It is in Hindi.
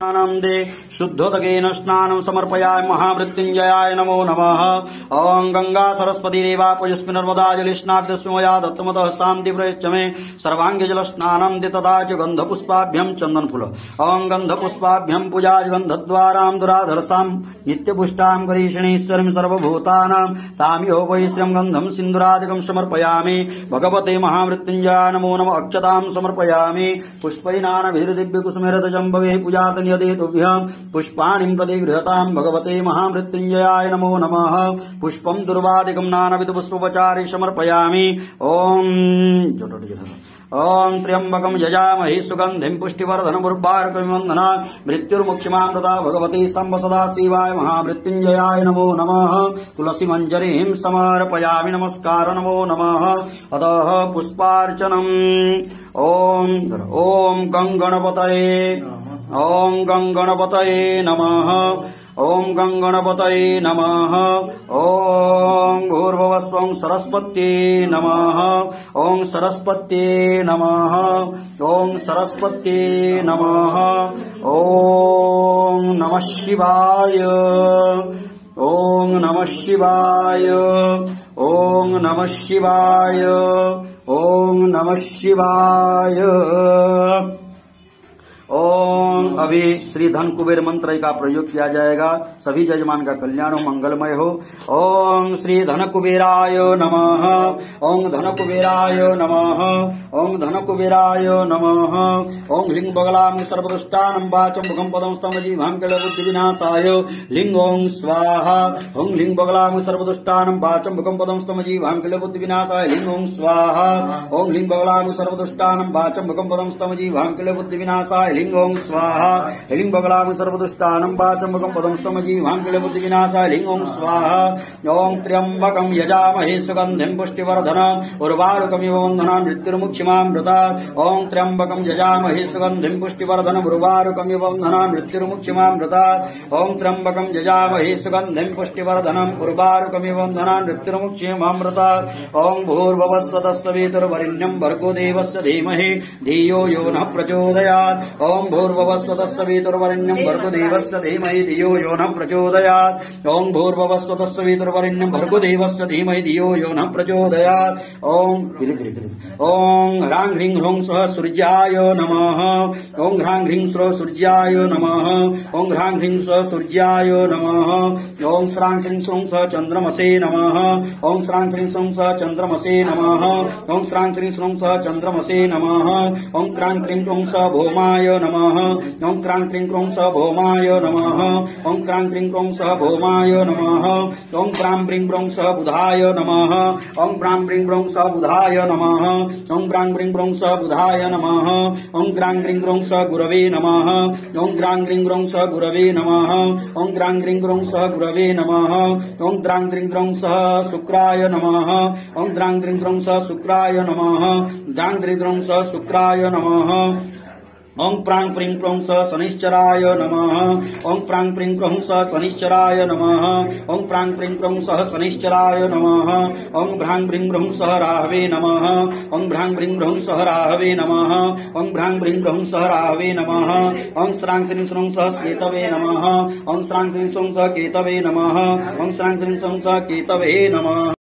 आनन्दे शुद्धोदकेन स्नानं समर्पयामि महामृत्युञ्जयाय नमो नमः। ॐ गङ्गा सरस्वतीरेवा पूजस्मि नर्मदा जलिस्नाभ्यस्मया दत्तमतः शान्तिप्रयश्च मे। सर्वाङ्गजलस्नानं दे तथा च गन्धपुष्पाभ्यं चन्दनफुल। ॐ गन्धपुष्पाभ्यं पूजाज गन्धद्वारां दुराधरसां नित्यपुष्टां करीषणीश्वरीं सर्वभूतानां। तामिहो वै श्रियं गन्धं सिन्दुरादिकं समर्पयामि। भगवते महामृत्युञ्जयाय नमो नमः। अक्षतां समर्पयामि। पुष्पैनानभिर्दिव्यकुसुमिरतजम्बवे पूजातनि यदे तुभ्यं पुष्पाणिं प्रतिगृहतां भगवते महामृत्युञ्जयाय नमो नमः। पुष्पं दुर्वादिकं नानाविध पुष्पोपचारे समर्पयामि। ॐ ॐ त्र्यम्बकं यजामहि सुगन्धिं पुष्टिवर्धनमुर्वारुकविवन्दना मृत्युर्मुक्षमामृता भगवती सम्ब सदा शिवाय महामृत्युञ्जयाय नमो नमः। तुलसीमञ्जरीं समर्पयामि। नमस्कार, नमो नमः। अतः पुष्पार्चनम्। ॐ ॐ गङ्गणपतये ॐ गङ्गणपतये नमः। ॐ गङ्गणपतये नमः। ॐ भूर्भुवस्वं सरस्वत्यै नमः। ॐ सरस्वत्यै नमः। ॐ सरस्वत्यै नमः। ॐ नमः शिवाय। ॐ नमः शिवाय। ॐ नमः शिवाय। ॐ नमः शिवाय। अभी श्री धन कुबेर मंत्र का प्रयोग किया जाएगा। सभी जजमान का कल्याण मंगलमय हो। ओम श्री धन कुबेराय नम। ओम धन कुबेराय नम। ओम धन कुबेराय नम। ओम ह्रीं बगलाम सर्वदुष्टानं वाचम मुखं पदम स्तम जीवां कलबुद्धि विनाशाय। लिंग ओम स्वाहा। ओम ह्रीं बगलां सर्वदुष्टानं वाचम मुखं पदम स्तम जीवां कलबुद्धि विनाशाय। लिंग ओम स्वाहा। ओम ह्रीं बगलां सर्वदुष्टानं वाचं मुखं पदं स्तम जीवां कलबुद्धि विनाशाय। लिंग ओम स्वाहा। लिंग बगलां सर्वदुष्टानं वाचं मुखं पदं स्तम जीवां कलबुद्धि विनाशाय लिंग ओम स्वाहा। ओम त्र्यम्बकं यजामहे सुगन्धिं पुष्टिवर्धन। उर्वारुकमिव वन्दना मृत्युर्मुक्षिमामृता ओम त्र्यम्बकं यजामहे सुगन्धिं पुष्टिवर्धन। उर्वारुकमिव वन्दना मृत्युर्मुक्षिमामृता ओम त्र्यम्बकं यजामहे सुगन्धिं पुष्टिवर्धनम् उर्वारुकमिव वन्दना मृत्युर्मुक्षिमामृता ओम भूर्भवस्वतस्सवितुर्वरिण्यं भर्गो देवस्य धीमहि। धियो यो नः प्रचोदयात्। ओम भूर्भवस्वतस्सवितुर्वरिण्यं भर्गो देवस्य धीमहि धियो यो नः प्रचोदयात् ओम भूर्भवस्वतस्सवितुर्वरिण्यं भर्गो देवस्य धीमहि धियो यो नः प्रचोदयात् गिरि ओम ह्रां ह्रीं ह्रों सः सूर्याय नमः ओम ह्रां ह्रीं स्र सूर्याय नमः ओम ह्रां ह्रीं स्व सूर्याय नमः ओम श्रां ह्रीं स्रौं सः चन्द्रमसे नमः ओम श्रां ह्रीं स्रौं सः चन्द्रमसे नमः ओम श्रां ह्रीं स्रौं सः चन्द्रमसे नमः ओम क्रां क्रीं क्रों सः भौमाय नमः ओम क्रां क्रीं क्रों सः भौमाय नमः ओम क्रां क्रीं क्रों सः भौमाय नमः ओम क्रां ब्रीं ब्रौं सः बुधाय नमः ओम क्रां ब्रीं ब्रौं सः बुधाय नमः ओम क्रां ब्रीं ब्रौं सः बुधाय नमः ओम क्रां ग्रीं ग्रौं सः गुरवे नमः ओम क्रां ग्रीं ग्रौं सः गुरवे नमः ओम क्रां ग्रीं ग्रौं सः गुरवे नमः ओम क्रां ग्रीं ग्रौं सः शुक्राय नमः ओम क्रां ग्रीं ग्रौं सः शुक्राय नमः क्रां ग्रीं ग्रौं सः शुक्राय नमः ओम प्रां प्रीं प्रों स शनिश्चराय नमः। ओम प्रां प्रीं प्रों स शनिश्चराय नमः। ओम प्रां प्रीं प्रों सः शनिश्चराय नमः। ओम भ्रां भ्रीं भ्रौं सह राहवे नमः। ओम भ्रां भ्रीं भ्रौं सह राहवे नमः। ओम भ्रां भ्रीं भ्रौं सह राहवे नमः। श्रां श्रीं श्रौं सह केतवे नमः। श्रौं सह केतवे नमः। ओम श्रां श्रीं श्रौं सह केतवे नमः